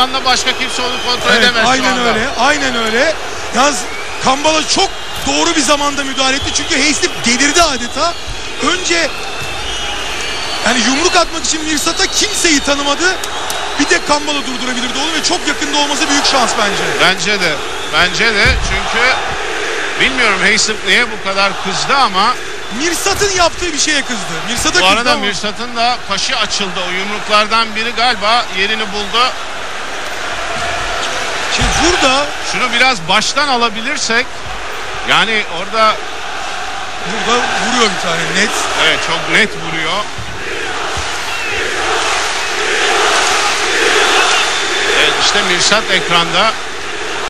anda başka kimse onu kontrol Evet, edemez aynen öyle. Aynen öyle. Yalnız Kambala çok doğru bir zamanda müdahale etti. Çünkü Hayslip delirdi adeta. Önce yani yumruk atmak için Mirsat'a kimseyi tanımadı. Bir tek Kambala durdurabilirdi onu ve çok yakında olması büyük şans bence. Bence de. Bence de çünkü bilmiyorum Haysip niye bu kadar kızdı ama Mirsat'ın yaptığı bir şeye kızdı. Mirsat'a bu kızdı arada ama Mirsat'ın da kaşı açıldı. O yumruklardan biri galiba yerini buldu. Burada Şunu biraz baştan alabilirsek yani orada burada vuruyor bir tane net. evet çok net vuruyor. Evet işte Mirsat ekranda